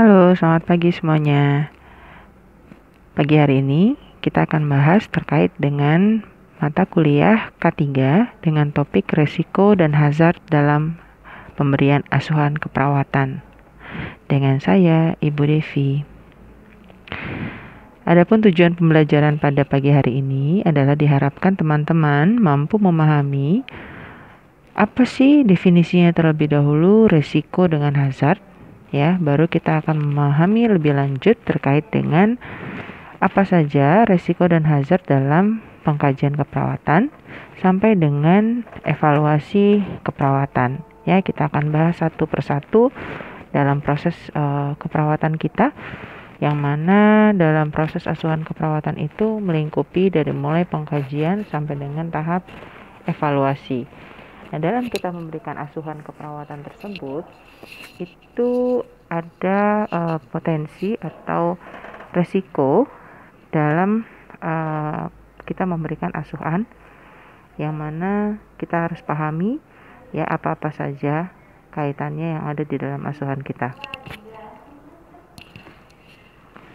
Halo, selamat pagi semuanya. Pagi hari ini kita akan bahas terkait dengan mata kuliah K3 dengan topik resiko dan hazard dalam pemberian asuhan keperawatan. Dengan saya, Ibu Devi. Adapun tujuan pembelajaran pada pagi hari ini adalah diharapkan teman-teman mampu memahami apa sih definisinya terlebih dahulu resiko dengan hazard ya baru kita akan memahami lebih lanjut terkait dengan apa saja resiko dan hazard dalam pengkajian keperawatan sampai dengan evaluasi keperawatan ya kita akan bahas satu persatu dalam proses uh, keperawatan kita yang mana dalam proses asuhan keperawatan itu melingkupi dari mulai pengkajian sampai dengan tahap evaluasi. Nah, dalam kita memberikan asuhan keperawatan tersebut, itu ada uh, potensi atau resiko dalam uh, kita memberikan asuhan yang mana kita harus pahami ya apa-apa saja kaitannya yang ada di dalam asuhan kita.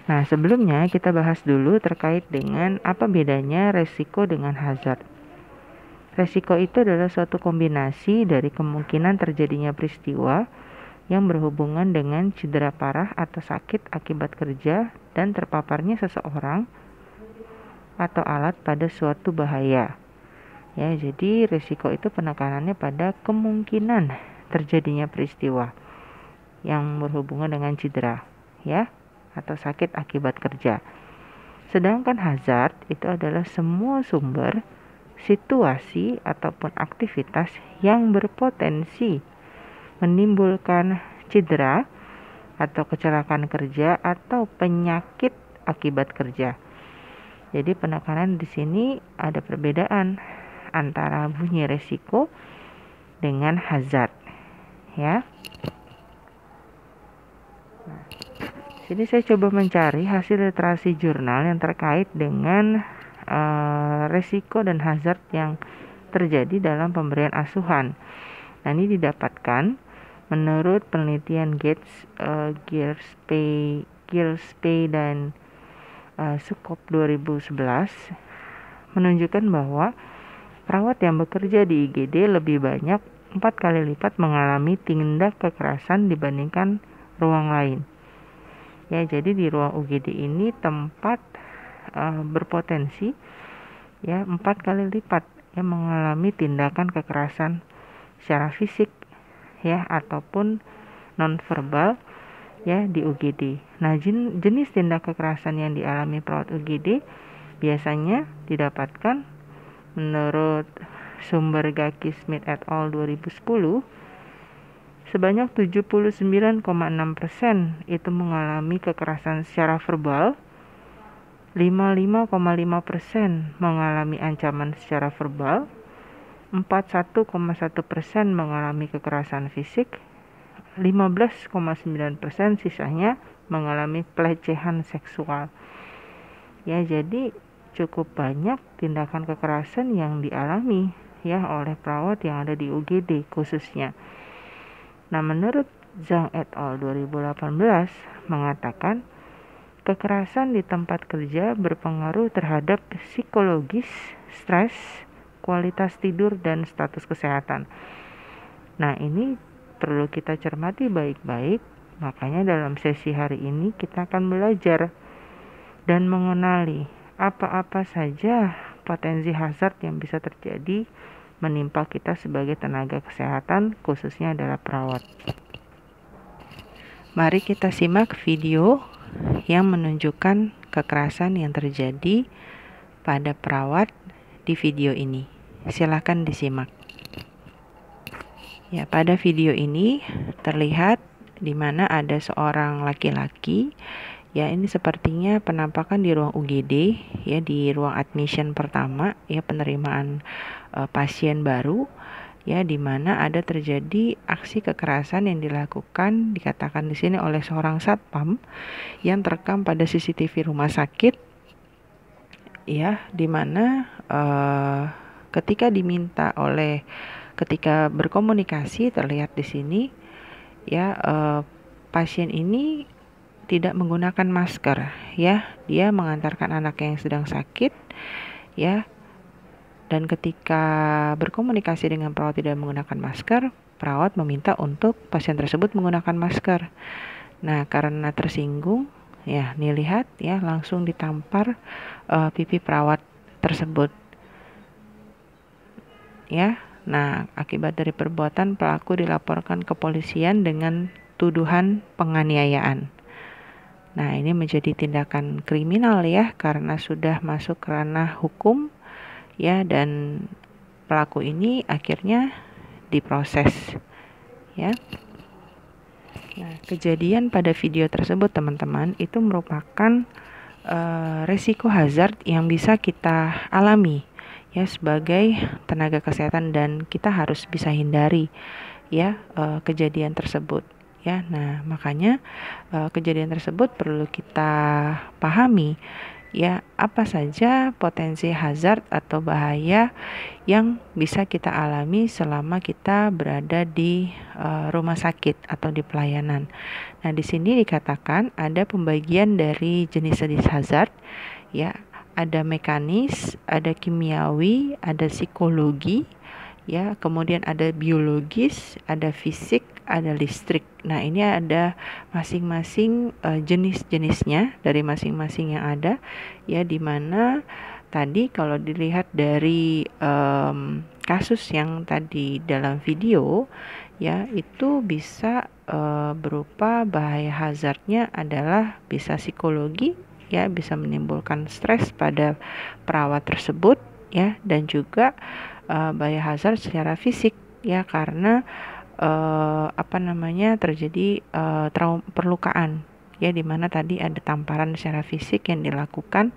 Nah, sebelumnya kita bahas dulu terkait dengan apa bedanya resiko dengan hazard. Resiko itu adalah suatu kombinasi dari kemungkinan terjadinya peristiwa yang berhubungan dengan cedera parah atau sakit akibat kerja dan terpaparnya seseorang atau alat pada suatu bahaya. Ya, jadi resiko itu penekanannya pada kemungkinan terjadinya peristiwa yang berhubungan dengan cedera, ya atau sakit akibat kerja. Sedangkan hazard itu adalah semua sumber, situasi ataupun aktivitas yang berpotensi menimbulkan cedera atau kecelakaan kerja atau penyakit akibat kerja. Jadi penekanan di sini ada perbedaan antara bunyi resiko dengan hazard ya. Jadi saya coba mencari hasil literasi jurnal yang terkait dengan uh, resiko dan hazard yang terjadi dalam pemberian asuhan. Nah, ini didapatkan menurut penelitian Gates, uh, Gillespie, Gillespie dan uh, Sukop 2011 menunjukkan bahwa perawat yang bekerja di IGD lebih banyak empat kali lipat mengalami tindak kekerasan dibandingkan ruang lain ya jadi di ruang UGD ini tempat uh, berpotensi ya empat kali lipat yang mengalami tindakan kekerasan secara fisik ya ataupun nonverbal ya di UGD. Nah, jen, jenis tindak kekerasan yang dialami perawat UGD biasanya didapatkan menurut sumber Gaki Smith et al 2010 Sebanyak 79,6% itu mengalami kekerasan secara verbal, 55,5% mengalami ancaman secara verbal, 41,1% mengalami kekerasan fisik, 15,9% sisanya mengalami pelecehan seksual. Ya, jadi cukup banyak tindakan kekerasan yang dialami ya oleh perawat yang ada di UGD khususnya. Nah, menurut Zhang et al. 2018 mengatakan kekerasan di tempat kerja berpengaruh terhadap psikologis, stres, kualitas tidur, dan status kesehatan. Nah, ini perlu kita cermati baik-baik. Makanya dalam sesi hari ini kita akan belajar dan mengenali apa-apa saja potensi hazard yang bisa terjadi menimpa kita sebagai tenaga kesehatan, khususnya adalah perawat. Mari kita simak video yang menunjukkan kekerasan yang terjadi pada perawat di video ini. Silakan disimak. Ya, pada video ini terlihat di mana ada seorang laki-laki ya ini sepertinya penampakan di ruang UGD ya di ruang admission pertama ya penerimaan uh, pasien baru ya di mana ada terjadi aksi kekerasan yang dilakukan dikatakan di sini oleh seorang satpam yang terekam pada CCTV rumah sakit ya di mana uh, ketika diminta oleh ketika berkomunikasi terlihat di sini ya uh, pasien ini tidak menggunakan masker ya dia mengantarkan anak yang sedang sakit ya dan ketika berkomunikasi dengan perawat tidak menggunakan masker perawat meminta untuk pasien tersebut menggunakan masker. Nah karena tersinggung ya nih lihat ya langsung ditampar uh, pipi perawat tersebut. Ya nah akibat dari perbuatan pelaku dilaporkan ke polisian dengan tuduhan penganiayaan. Nah, ini menjadi tindakan kriminal ya karena sudah masuk ranah hukum ya dan pelaku ini akhirnya diproses ya. Nah, kejadian pada video tersebut teman-teman itu merupakan uh, resiko hazard yang bisa kita alami ya sebagai tenaga kesehatan dan kita harus bisa hindari ya uh, kejadian tersebut ya. Nah, makanya uh, kejadian tersebut perlu kita pahami ya apa saja potensi hazard atau bahaya yang bisa kita alami selama kita berada di uh, rumah sakit atau di pelayanan. Nah, di sini dikatakan ada pembagian dari jenis-jenis hazard ya, ada mekanis, ada kimiawi, ada psikologi, ya, kemudian ada biologis, ada fisik, ada listrik. Nah, ini ada masing-masing uh, jenis-jenisnya dari masing-masing yang ada ya di mana tadi kalau dilihat dari um, kasus yang tadi dalam video ya itu bisa uh, berupa bahaya hazardnya adalah bisa psikologi ya bisa menimbulkan stres pada perawat tersebut ya dan juga uh, bahaya hazard secara fisik ya karena uh, apa namanya terjadi uh, trauma perlukaan ya di mana tadi ada tamparan secara fisik yang dilakukan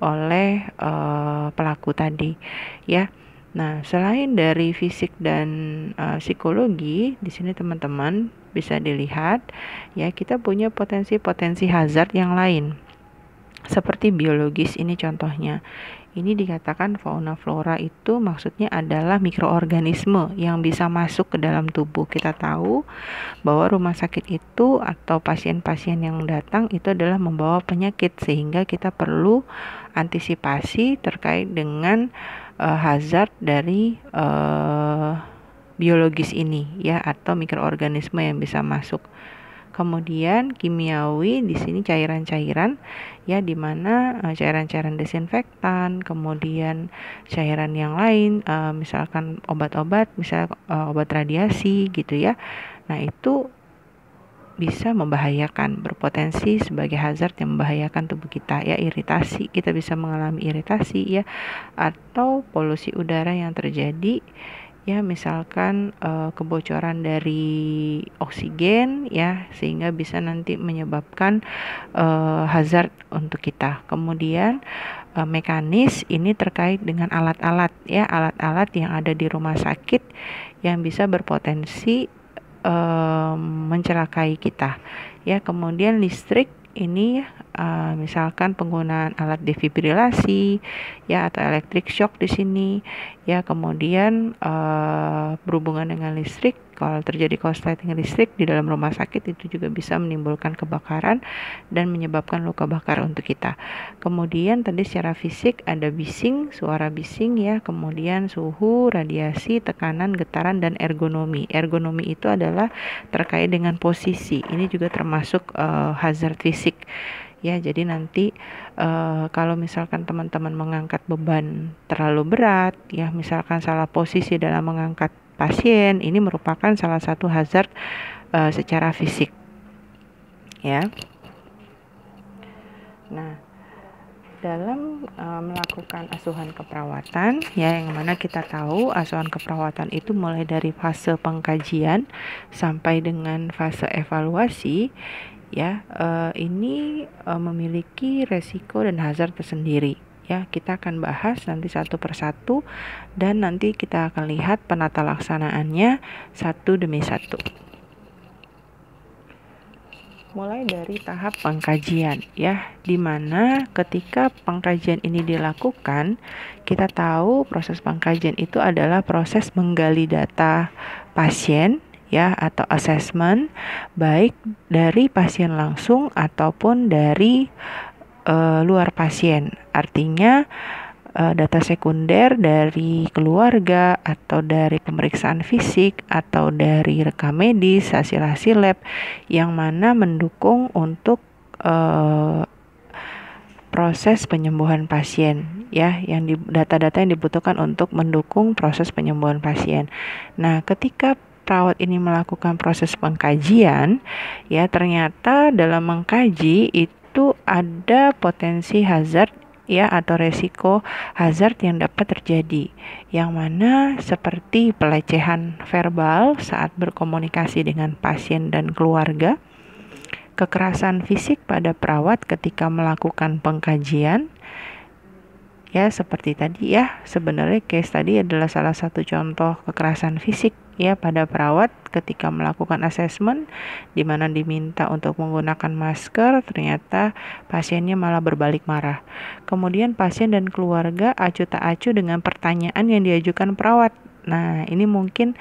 oleh uh, pelaku tadi ya. Nah, selain dari fisik dan uh, psikologi, di sini teman-teman bisa dilihat ya kita punya potensi-potensi hazard yang lain. Seperti biologis ini contohnya. Ini dikatakan fauna flora itu maksudnya adalah mikroorganisme yang bisa masuk ke dalam tubuh. Kita tahu bahwa rumah sakit itu atau pasien-pasien yang datang itu adalah membawa penyakit sehingga kita perlu antisipasi terkait dengan uh, hazard dari uh, biologis ini ya atau mikroorganisme yang bisa masuk. Kemudian kimiawi di sini cairan-cairan ya di mana uh, cairan-cairan desinfektan, kemudian cairan yang lain uh, misalkan obat-obat, misal uh, obat radiasi gitu ya. Nah, itu bisa membahayakan berpotensi sebagai hazard yang membahayakan tubuh kita ya iritasi kita bisa mengalami iritasi ya atau polusi udara yang terjadi ya misalkan uh, kebocoran dari oksigen ya sehingga bisa nanti menyebabkan uh, hazard untuk kita. Kemudian uh, mekanis ini terkait dengan alat-alat ya alat-alat yang ada di rumah sakit yang bisa berpotensi mencelakai kita. Ya, kemudian listrik ini uh, misalkan penggunaan alat defibrilasi ya atau electric shock di sini ya kemudian uh, berhubungan dengan listrik kalau terjadi korsleting listrik di dalam rumah sakit itu juga bisa menimbulkan kebakaran dan menyebabkan luka bakar untuk kita. Kemudian tadi secara fisik ada bising, suara bising ya, kemudian suhu, radiasi, tekanan, getaran dan ergonomi. Ergonomi itu adalah terkait dengan posisi. Ini juga termasuk uh, hazard fisik ya jadi nanti uh, kalau misalkan teman-teman mengangkat beban terlalu berat ya misalkan salah posisi dalam mengangkat pasien ini merupakan salah satu hazard uh, secara fisik. Ya. Nah dalam uh, melakukan asuhan keperawatan ya yang mana kita tahu asuhan keperawatan itu mulai dari fase pengkajian sampai dengan fase evaluasi ya uh, ini uh, memiliki resiko dan hazard tersendiri. Ya kita akan bahas nanti satu persatu dan nanti kita akan lihat penata laksanaannya satu demi satu. Mulai dari tahap pengkajian ya di mana ketika pengkajian ini dilakukan kita tahu proses pengkajian itu adalah proses menggali data pasien ya atau assessment baik dari pasien langsung ataupun dari uh, luar pasien. Artinya uh, data sekunder dari keluarga atau dari pemeriksaan fisik atau dari rekam medis, hasil-hasil lab yang mana mendukung untuk uh, proses penyembuhan pasien ya yang di data-data yang dibutuhkan untuk mendukung proses penyembuhan pasien. Nah, ketika perawat ini melakukan proses pengkajian ya ternyata dalam mengkaji itu ada potensi hazard ya atau resiko hazard yang dapat terjadi. Yang mana seperti pelecehan verbal saat berkomunikasi dengan pasien dan keluarga kekerasan fisik pada perawat ketika melakukan pengkajian ya seperti tadi ya sebenarnya case tadi adalah salah satu contoh kekerasan fisik ya pada perawat ketika melakukan asesmen di mana diminta untuk menggunakan masker ternyata pasiennya malah berbalik marah. Kemudian pasien dan keluarga acu tak acu dengan pertanyaan yang diajukan perawat. Nah ini mungkin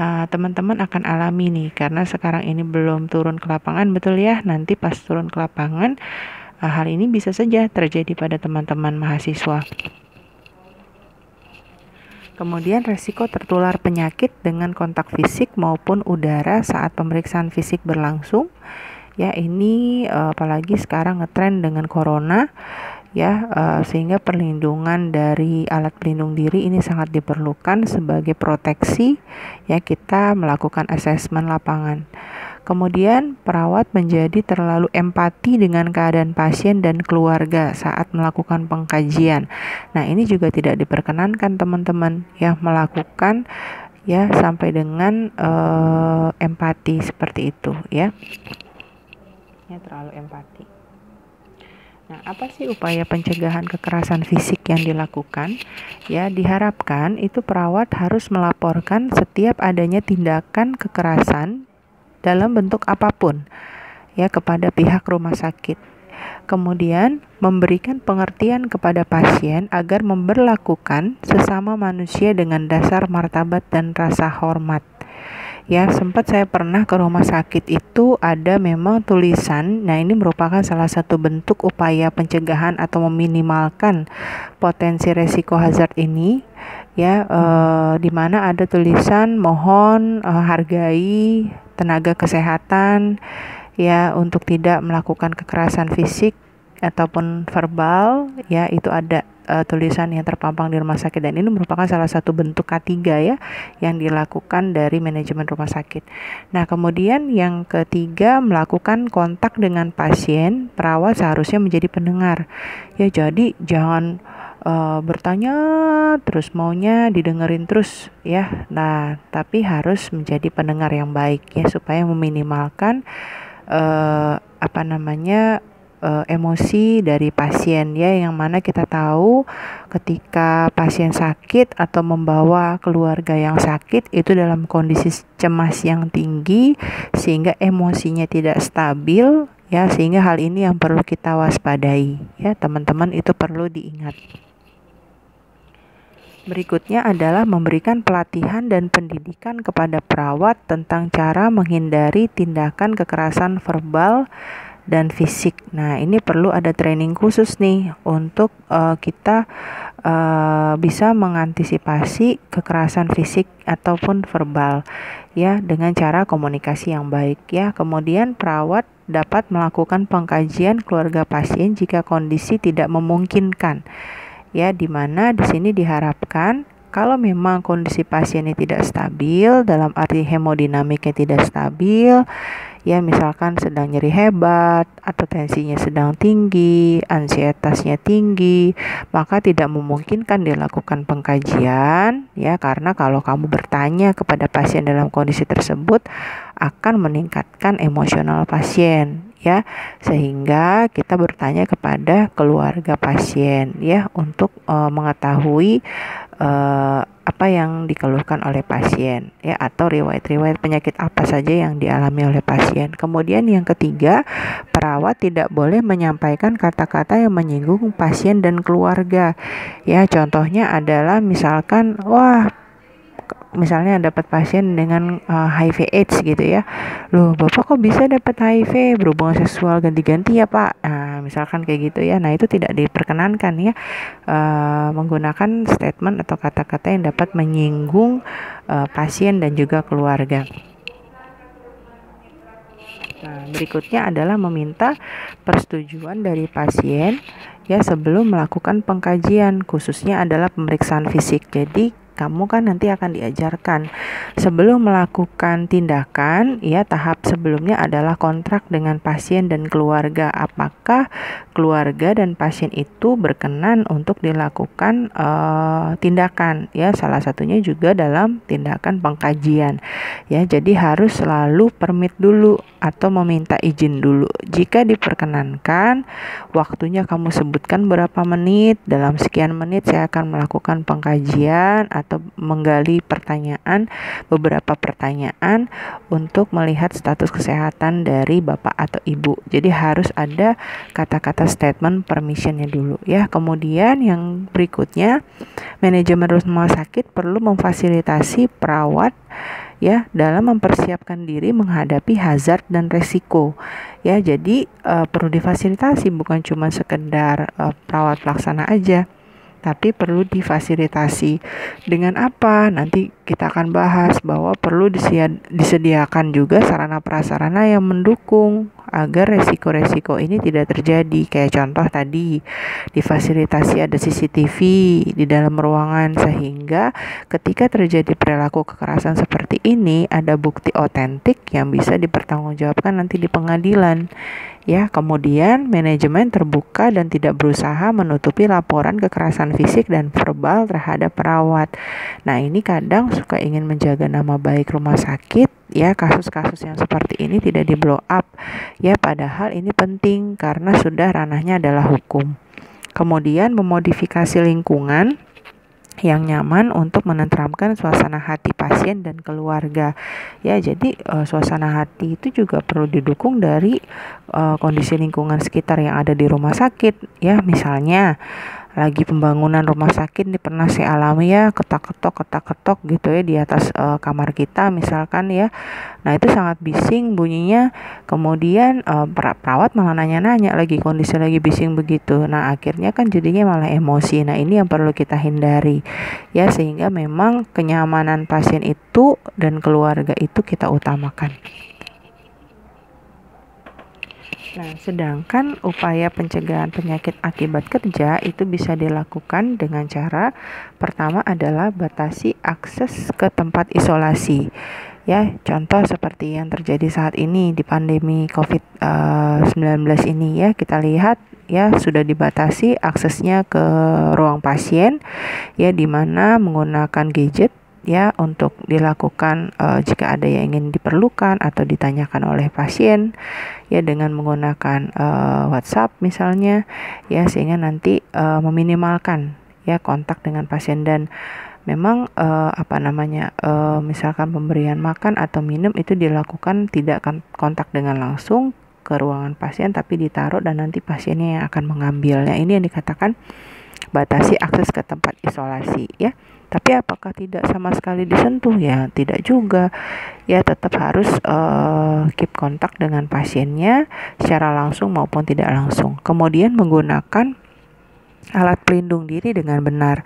teman teman-teman akan alami nih karena sekarang ini belum turun ke lapangan betul ya? Nanti pas turun ke lapangan uh, hal ini bisa saja terjadi pada teman-teman mahasiswa Kemudian resiko tertular penyakit dengan kontak fisik maupun udara saat pemeriksaan fisik berlangsung. Ya, ini uh, apalagi sekarang ngetrend dengan corona ya uh, sehingga perlindungan dari alat pelindung diri ini sangat diperlukan sebagai proteksi ya kita melakukan asesmen lapangan. Kemudian, perawat menjadi terlalu empati dengan keadaan pasien dan keluarga saat melakukan pengkajian. Nah, ini juga tidak diperkenankan teman-teman ya melakukan ya sampai dengan uh, empati seperti itu ya. Ya terlalu empati. Nah, apa sih upaya pencegahan kekerasan fisik yang dilakukan? Ya, diharapkan itu perawat harus melaporkan setiap adanya tindakan kekerasan dalam bentuk apa pun ya kepada pihak rumah sakit. Kemudian memberikan pengertian kepada pasien agar memperlakukan sesama manusia dengan dasar martabat dan rasa hormat. Ya, sempat saya pernah ke rumah sakit itu ada memang tulisan. Nah, ini merupakan salah satu bentuk upaya pencegahan atau meminimalkan potensi resiko hazard ini ya eh, di mana ada tulisan mohon eh, hargai tenaga kesehatan ya untuk tidak melakukan kekerasan fisik ataupun verbal ya itu ada uh, tulisan yang terpampang di rumah sakit dan ini merupakan salah satu bentuk K3 ya yang dilakukan dari manajemen rumah sakit. Nah, kemudian yang ketiga melakukan kontak dengan pasien, perawat seharusnya menjadi pendengar. Ya, jadi jangan uh, bertanya terus maunya didengerin terus ya. Nah, tapi harus menjadi pendengar yang baik ya supaya meminimalkan uh, apa namanya uh, emosi dari pasien ya yang mana kita tahu ketika pasien sakit atau membawa keluarga yang sakit itu dalam kondisi cemas yang tinggi sehingga emosinya tidak stabil ya sehingga hal ini yang perlu kita waspadai ya teman-teman itu perlu diingat. Berikutnya adalah memberikan pelatihan dan pendidikan kepada perawat tentang cara menghindari tindakan kekerasan verbal dan fisik. Nah, ini perlu ada training khusus nih untuk uh, kita uh, bisa mengantisipasi kekerasan fisik ataupun verbal ya dengan cara komunikasi yang baik ya. Kemudian perawat dapat melakukan pengkajian keluarga pasien jika kondisi tidak memungkinkan ya di mana di sini diharapkan kalau memang kondisi pasiennya tidak stabil dalam arti hemodinamiknya tidak stabil ya misalkan sedang nyeri hebat atau tensinya sedang tinggi ansietasnya tinggi maka tidak memungkinkan dilakukan pengkajian ya karena kalau kamu bertanya kepada pasien dalam kondisi tersebut akan meningkatkan emosional pasien ya. Sehingga kita bertanya kepada keluarga pasien ya untuk uh, mengetahui uh, apa yang dikeluhkan oleh pasien ya atau riwayat-riwayat penyakit apa saja yang dialami oleh pasien. Kemudian yang ketiga, perawat tidak boleh menyampaikan kata-kata yang menyinggung pasien dan keluarga. Ya, contohnya adalah misalkan wah misalnya dapat pasien dengan uh, eh, HIV AIDS gitu ya. Loh bapak kok bisa dapat HIV berhubungan seksual ganti-ganti ya pak. Nah, misalkan kayak gitu ya. Nah itu tidak diperkenankan ya uh, menggunakan statement atau kata-kata yang dapat menyinggung uh, pasien dan juga keluarga. Nah, berikutnya adalah meminta persetujuan dari pasien ya sebelum melakukan pengkajian, khususnya adalah pemeriksaan fisik. Jadi, kamu kan nanti akan diajarkan. Sebelum melakukan tindakan ya tahap sebelumnya adalah kontrak dengan pasien dan keluarga. Apakah keluarga dan pasien itu berkenan untuk dilakukan uh, tindakan? Ya salah satunya juga dalam tindakan pengkajian. Ya jadi harus selalu permit dulu atau meminta izin dulu jika diperkenankan waktunya kamu sebutkan berapa menit dalam sekian menit saya akan melakukan pengkajian atau menggali pertanyaan beberapa pertanyaan untuk melihat status kesehatan dari bapak atau ibu. Jadi harus ada kata-kata statement permissionnya dulu ya. Kemudian yang berikutnya manajemen rumah sakit perlu memfasilitasi perawat ya dalam mempersiapkan diri menghadapi hazard dan resiko. Ya jadi uh, perlu difasilitasi bukan cuma sekedar uh, perawat pelaksana aja tapi perlu difasilitasi. Dengan apa? Nanti kita akan bahas bahwa perlu disediakan juga sarana prasarana yang mendukung agar resiko-resiko ini tidak terjadi. Kayak contoh tadi, difasilitasi ada CCTV di dalam ruangan sehingga ketika terjadi perilaku kekerasan seperti ini ada bukti otentik yang bisa dipertanggungjawabkan nanti di pengadilan ya kemudian manajemen terbuka dan tidak berusaha menutupi laporan kekerasan fisik dan verbal terhadap perawat. Nah ini kadang suka ingin menjaga nama baik rumah sakit. Ya kasus-kasus yang seperti ini tidak di blow up. Ya padahal ini penting karena sudah ranahnya adalah hukum. Kemudian memodifikasi lingkungan yang nyaman untuk menenteramkan suasana hati pasien dan keluarga. Ya, jadi uh, suasana hati itu juga perlu didukung dari uh, kondisi lingkungan sekitar yang ada di rumah sakit. Ya, misalnya lagi pembangunan rumah sakit ini pernah saya alami ya ketak-ketok ketak-ketok gitu ya di atas uh, kamar kita misalkan ya. Nah itu sangat bising bunyinya. Kemudian uh, perawat malah nanya-nanya lagi kondisi lagi bising begitu. Nah akhirnya kan jadinya malah emosi. Nah ini yang perlu kita hindari ya sehingga memang kenyamanan pasien itu dan keluarga itu kita utamakan Nah, sedangkan upaya pencegahan penyakit akibat kerja itu bisa dilakukan dengan cara pertama adalah batasi akses ke tempat isolasi. Ya, contoh seperti yang terjadi saat ini di pandemi COVID-19 eh, ini ya, kita lihat ya sudah dibatasi aksesnya ke ruang pasien ya di mana menggunakan gadget ya untuk dilakukan uh, jika ada yang ingin diperlukan atau ditanyakan oleh pasien ya dengan menggunakan uh, WhatsApp misalnya ya sehingga nanti uh, meminimalkan ya kontak dengan pasien. Dan memang uh, apa namanya uh, misalkan pemberian makan atau minum itu dilakukan tidak kontak dengan langsung ke ruangan pasien tapi ditaruh dan nanti pasiennya yang akan mengambilnya. Ini yang dikatakan batasi akses ke tempat isolasi ya tapi apakah tidak sama sekali disentuh ya? Tidak juga. Ya tetap harus uh, keep kontak dengan pasiennya secara langsung maupun tidak langsung. Kemudian menggunakan alat pelindung diri dengan benar.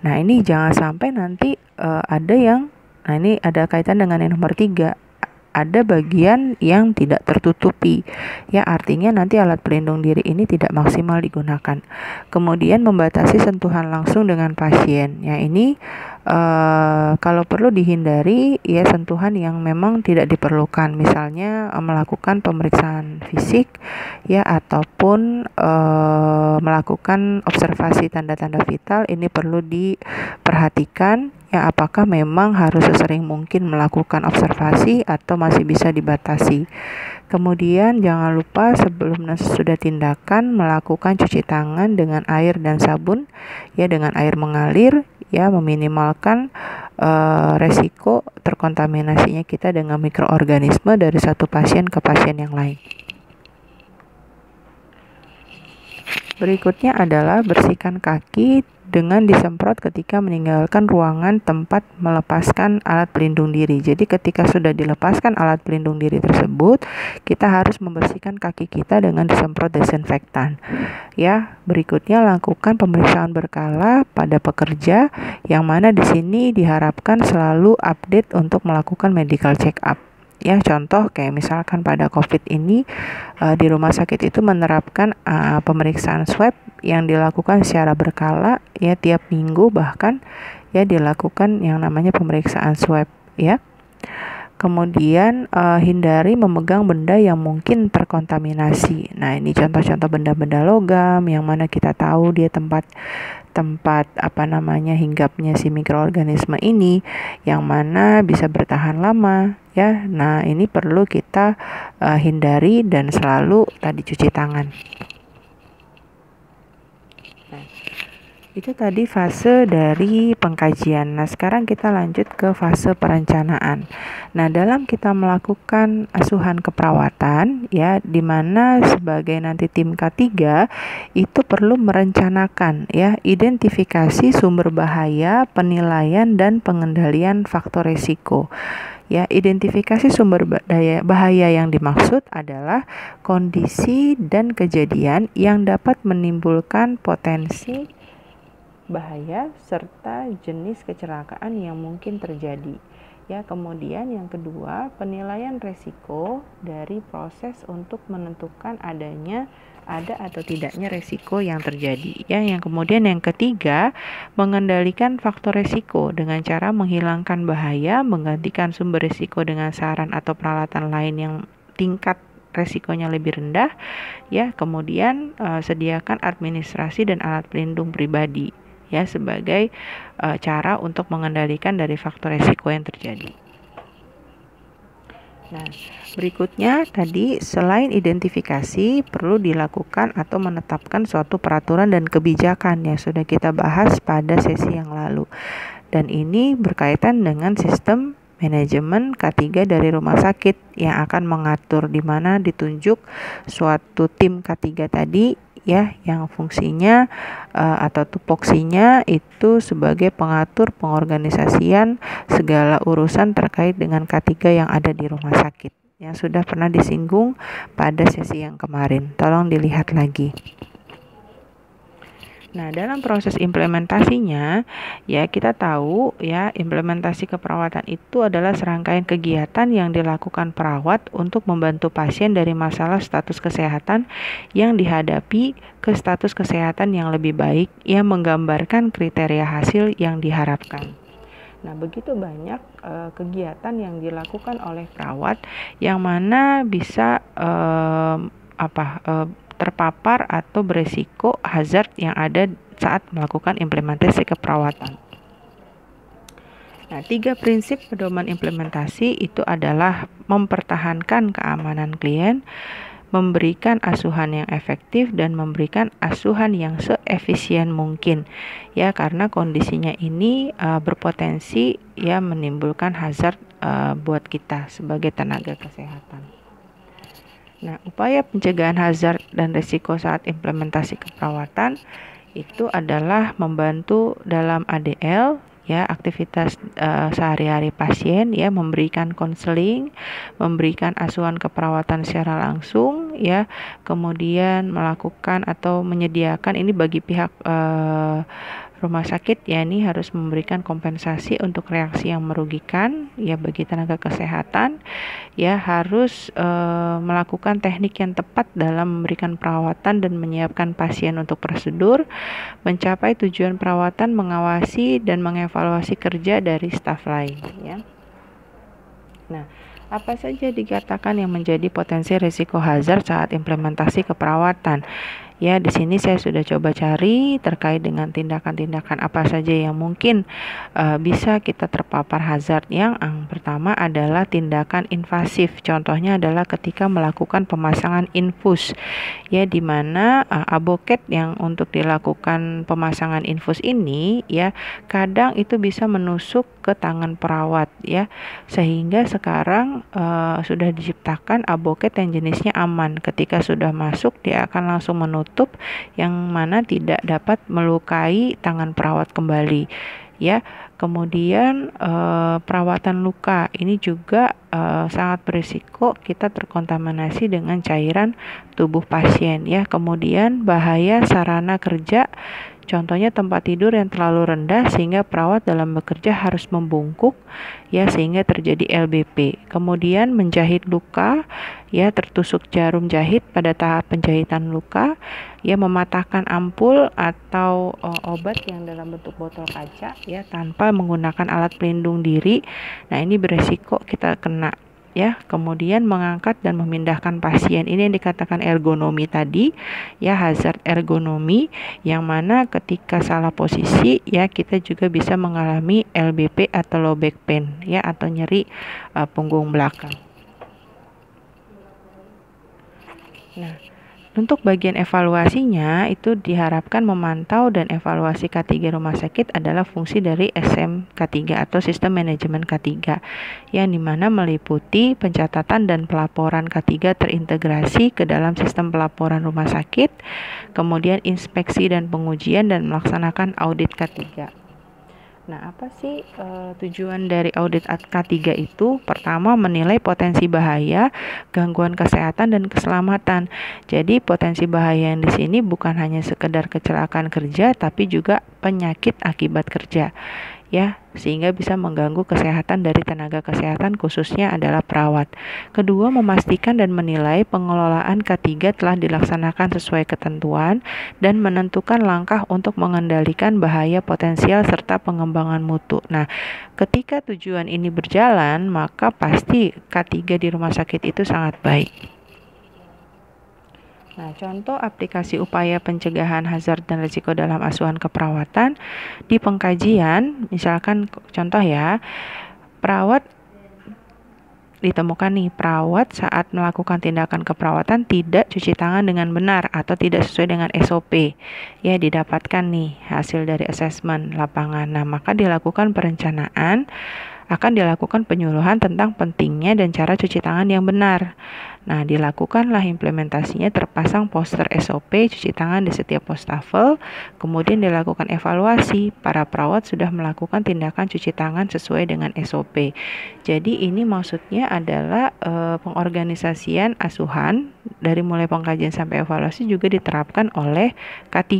Nah, ini jangan sampai nanti uh, ada yang Nah, ini ada kaitan dengan yang nomor tiga ada bagian yang tidak tertutupi. Ya, artinya nanti alat pelindung diri ini tidak maksimal digunakan. Kemudian membatasi sentuhan langsung dengan pasien. Ya, ini uh, kalau perlu dihindari ya sentuhan yang memang tidak diperlukan. Misalnya uh, melakukan pemeriksaan fisik ya ataupun uh, melakukan observasi tanda-tanda vital ini perlu diperhatikan ya apakah memang harus sesering mungkin melakukan observasi atau masih bisa dibatasi. Kemudian jangan lupa sebelum sudah tindakan melakukan cuci tangan dengan air dan sabun ya dengan air mengalir ya meminimalkan uh, resiko terkontaminasinya kita dengan mikroorganisme dari satu pasien ke pasien yang lain. Berikutnya adalah bersihkan kaki dengan disemprot ketika meninggalkan ruangan tempat melepaskan alat pelindung diri. Jadi ketika sudah dilepaskan alat pelindung diri tersebut, kita harus membersihkan kaki kita dengan disemprot desinfektan. Ya, berikutnya lakukan pemeriksaan berkala pada pekerja yang mana di sini diharapkan selalu update untuk melakukan medical check up ya contoh kayak misalkan pada covid ini uh, di rumah sakit itu menerapkan uh, pemeriksaan swab yang dilakukan secara berkala ya tiap minggu bahkan ya dilakukan yang namanya pemeriksaan swab ya Kemudian uh, hindari memegang benda yang mungkin terkontaminasi. Nah, ini contoh-contoh benda-benda logam yang mana kita tahu dia tempat tempat apa namanya hinggapnya si mikroorganisme ini yang mana bisa bertahan lama ya. Nah, ini perlu kita uh, hindari dan selalu tadi cuci tangan. Itu tadi fase dari pengkajian. Nah, sekarang kita lanjut ke fase perencanaan. Nah, dalam kita melakukan asuhan keperawatan ya di mana sebagai nanti tim K3 itu perlu merencanakan ya identifikasi sumber bahaya, penilaian dan pengendalian faktor risiko. Ya, identifikasi sumber bahaya yang dimaksud adalah kondisi dan kejadian yang dapat menimbulkan potensi bahaya serta jenis kecelakaan yang mungkin terjadi. Ya, kemudian yang kedua, penilaian resiko dari proses untuk menentukan adanya ada atau tidaknya resiko yang terjadi. Ya, yang kemudian yang ketiga, mengendalikan faktor resiko dengan cara menghilangkan bahaya, menggantikan sumber resiko dengan saran atau peralatan lain yang tingkat resikonya lebih rendah ya kemudian uh, sediakan administrasi dan alat pelindung pribadi ya sebagai uh, cara untuk mengendalikan dari faktor resiko yang terjadi. Nah, berikutnya tadi selain identifikasi perlu dilakukan atau menetapkan suatu peraturan dan kebijakan yang sudah kita bahas pada sesi yang lalu. Dan ini berkaitan dengan sistem manajemen K3 dari rumah sakit yang akan mengatur di mana ditunjuk suatu tim K3 tadi ya yang fungsinya uh, atau tupoksinya itu sebagai pengatur pengorganisasian segala urusan terkait dengan K3 yang ada di rumah sakit yang sudah pernah disinggung pada sesi yang kemarin. Tolong dilihat lagi. Nah, dalam proses implementasinya, ya kita tahu ya implementasi keperawatan itu adalah serangkaian kegiatan yang dilakukan perawat untuk membantu pasien dari masalah status kesehatan yang dihadapi ke status kesehatan yang lebih baik yang menggambarkan kriteria hasil yang diharapkan. Nah, begitu banyak uh, kegiatan yang dilakukan oleh perawat yang mana bisa uh, apa uh, terpapar atau beresiko hazard yang ada saat melakukan implementasi keperawatan. Nah, tiga prinsip pedoman implementasi itu adalah mempertahankan keamanan klien, memberikan asuhan yang efektif dan memberikan asuhan yang seefisien mungkin ya karena kondisinya ini uh, berpotensi ya menimbulkan hazard uh, buat kita sebagai tenaga kesehatan. Nah, upaya pencegahan hazard dan risiko saat implementasi keperawatan itu adalah membantu dalam ADL ya aktivitas uh, sehari-hari pasien ya memberikan konseling, memberikan asuhan keperawatan secara langsung ya, kemudian melakukan atau menyediakan ini bagi pihak uh, rumah sakit ya ini harus memberikan kompensasi untuk reaksi yang merugikan ya bagi tenaga kesehatan. Ya harus e, melakukan teknik yang tepat dalam memberikan perawatan dan menyiapkan pasien untuk prosedur mencapai tujuan perawatan mengawasi dan mengevaluasi kerja dari staf lain ya. Nah apa saja dikatakan yang menjadi potensi risiko hazard saat implementasi keperawatan Ya, di sini saya sudah coba cari terkait dengan tindakan-tindakan apa saja yang mungkin uh, bisa kita terpapar hazard. Yang, yang pertama adalah tindakan invasif. Contohnya adalah ketika melakukan pemasangan infus. Ya, di mana uh, aboket yang untuk dilakukan pemasangan infus ini ya kadang itu bisa menusuk ke tangan perawat ya. Sehingga sekarang uh, sudah diciptakan aboket yang jenisnya aman. Ketika sudah masuk dia akan langsung menutup tertutup yang mana tidak dapat melukai tangan perawat kembali ya. Kemudian eh, perawatan luka ini juga eh, sangat berisiko kita terkontaminasi dengan cairan tubuh pasien ya. Kemudian bahaya sarana kerja Contohnya tempat tidur yang terlalu rendah sehingga perawat dalam bekerja harus membungkuk ya sehingga terjadi LBP. Kemudian menjahit luka ya tertusuk jarum jahit pada tahap penjahitan luka ya mematahkan ampul atau uh, obat yang dalam bentuk botol kaca ya tanpa menggunakan alat pelindung diri. Nah, ini beresiko kita kena ya kemudian mengangkat dan memindahkan pasien. Ini yang dikatakan ergonomi tadi ya hazard ergonomi yang mana ketika salah posisi ya kita juga bisa mengalami LBP atau low back pain ya atau nyeri uh, punggung belakang. Nah untuk bagian evaluasinya itu diharapkan memantau dan evaluasi K3 rumah sakit adalah fungsi dari SM K3 atau sistem manajemen K3 yang di mana meliputi pencatatan dan pelaporan K3 terintegrasi ke dalam sistem pelaporan rumah sakit, kemudian inspeksi dan pengujian dan melaksanakan audit K3. Nah, apa sih uh, tujuan dari audit K3 itu? Pertama, menilai potensi bahaya, gangguan kesehatan dan keselamatan. Jadi, potensi bahaya yang di sini bukan hanya sekedar kecelakaan kerja, tapi juga penyakit akibat kerja ya sehingga bisa mengganggu kesehatan dari tenaga kesehatan khususnya adalah perawat. Kedua, memastikan dan menilai pengelolaan K3 telah dilaksanakan sesuai ketentuan dan menentukan langkah untuk mengendalikan bahaya potensial serta pengembangan mutu. Nah, ketika tujuan ini berjalan, maka pasti K3 di rumah sakit itu sangat baik. Nah, contoh aplikasi upaya pencegahan hazard dan risiko dalam asuhan keperawatan di pengkajian, misalkan contoh ya, perawat ditemukan nih perawat saat melakukan tindakan keperawatan tidak cuci tangan dengan benar atau tidak sesuai dengan SOP. Ya, didapatkan nih hasil dari asesmen lapangan. Nah, maka dilakukan perencanaan akan dilakukan penyuluhan tentang pentingnya dan cara cuci tangan yang benar. Nah, dilakukanlah implementasinya terpasang poster SOP cuci tangan di setiap postafel, kemudian dilakukan evaluasi. Para perawat sudah melakukan tindakan cuci tangan sesuai dengan SOP. Jadi ini maksudnya adalah e, pengorganisasian asuhan dari mulai pengkajian sampai evaluasi juga diterapkan oleh K3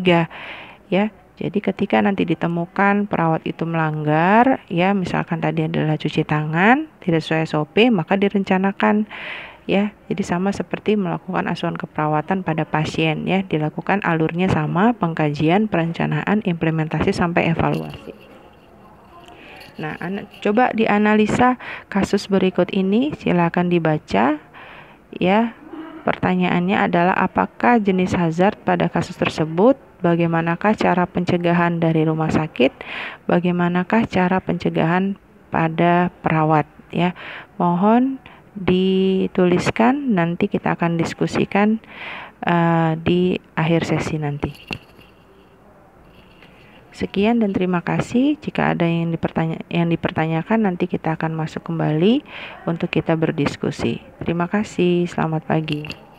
ya. Jadi ketika nanti ditemukan perawat itu melanggar, ya misalkan tadi adalah cuci tangan tidak sesuai SOP, maka direncanakan ya. Jadi sama seperti melakukan asuhan keperawatan pada pasien ya, dilakukan alurnya sama, pengkajian, perencanaan, implementasi sampai evaluasi. Nah, coba dianalisa kasus berikut ini, silakan dibaca ya. Pertanyaannya adalah apakah jenis hazard pada kasus tersebut bagaimanakah cara pencegahan dari rumah sakit, bagaimanakah cara pencegahan pada perawat ya. Mohon dituliskan nanti kita akan diskusikan uh, di akhir sesi nanti. Sekian dan terima kasih. Jika ada yang dipertanya yang dipertanyakan nanti kita akan masuk kembali untuk kita berdiskusi. Terima kasih. Selamat pagi.